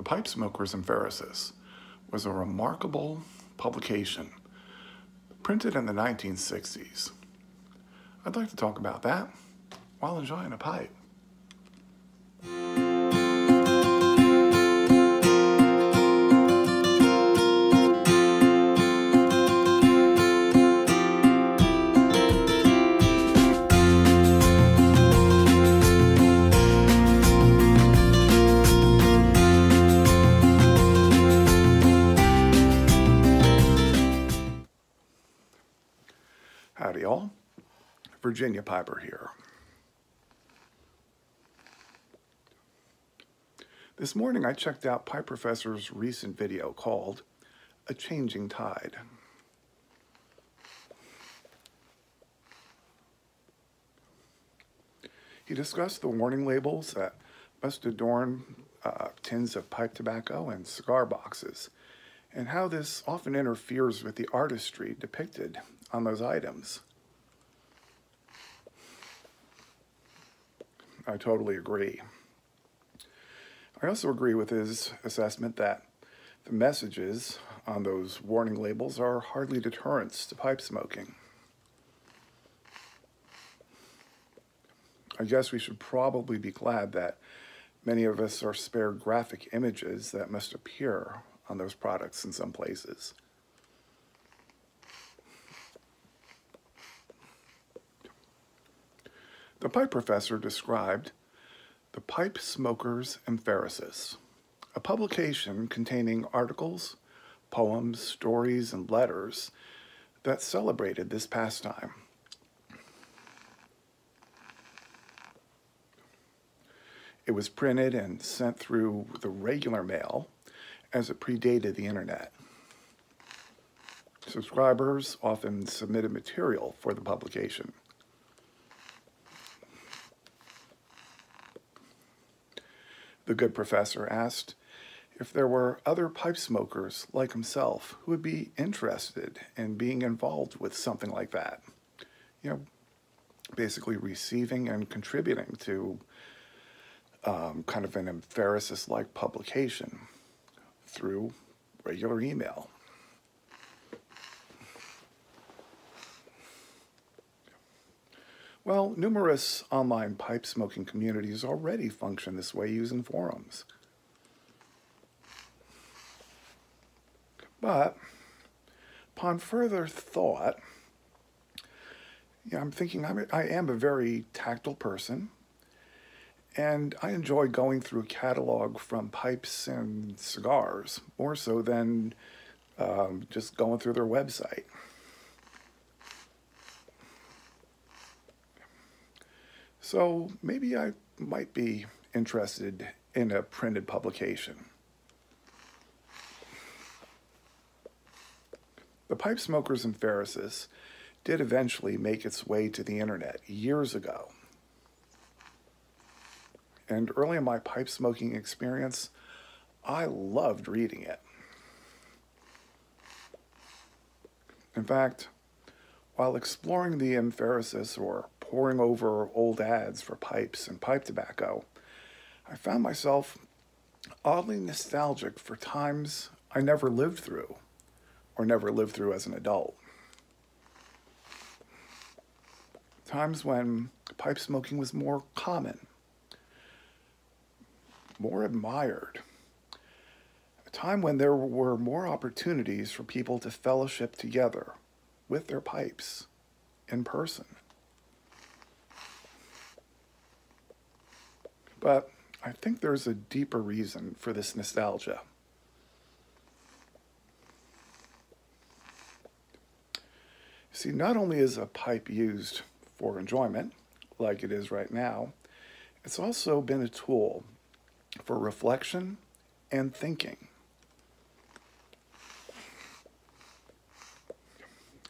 The Pipe Smoker's Ephemeris was a remarkable publication printed in the 1960s. I'd like to talk about that while enjoying a pipe. Howdy, all. Virginia Piper here. This morning I checked out Pipe Professor's recent video called A Changing Tide. He discussed the warning labels that must adorn uh, tins of pipe tobacco and cigar boxes, and how this often interferes with the artistry depicted on those items. I totally agree. I also agree with his assessment that the messages on those warning labels are hardly deterrents to pipe smoking. I guess we should probably be glad that many of us are spared graphic images that must appear on those products in some places. The pipe professor described The Pipe Smoker's Ephemeris, a publication containing articles, poems, stories, and letters that celebrated this pastime. It was printed and sent through the regular mail as it predated the internet. Subscribers often submitted material for the publication. The good professor asked if there were other pipe smokers like himself who would be interested in being involved with something like that. You know, basically receiving and contributing to um, kind of an Ephemeris like publication through regular email. Well, numerous online pipe smoking communities already function this way using forums. But upon further thought, yeah, I'm thinking I'm, I am a very tactile person, and I enjoy going through a catalog from pipes and cigars more so than um, just going through their website. So maybe I might be interested in a printed publication. The Pipe Smoker's Ephemeris did eventually make its way to the internet years ago. And early in my pipe smoking experience, I loved reading it. In fact, while exploring the Ephemeris or poring over old ads for pipes and pipe tobacco, I found myself oddly nostalgic for times I never lived through or never lived through as an adult. Times when pipe smoking was more common, more admired. A time when there were more opportunities for people to fellowship together with their pipes in person. But I think there's a deeper reason for this nostalgia. See, not only is a pipe used for enjoyment, like it is right now, it's also been a tool for reflection and thinking.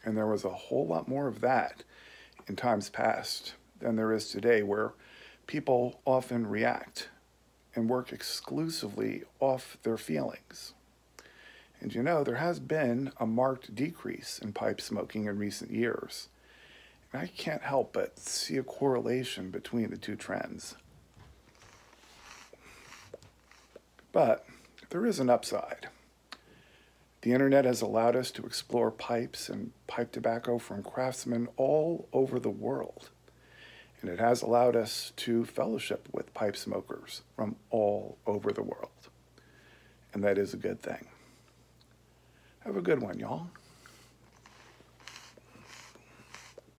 And there was a whole lot more of that in times past than there is today, where people often react and work exclusively off their feelings. And you know, there has been a marked decrease in pipe smoking in recent years. And I can't help but see a correlation between the two trends. But there is an upside. The internet has allowed us to explore pipes and pipe tobacco from craftsmen all over the world. And it has allowed us to fellowship with pipe smokers from all over the world. And that is a good thing. Have a good one, y'all.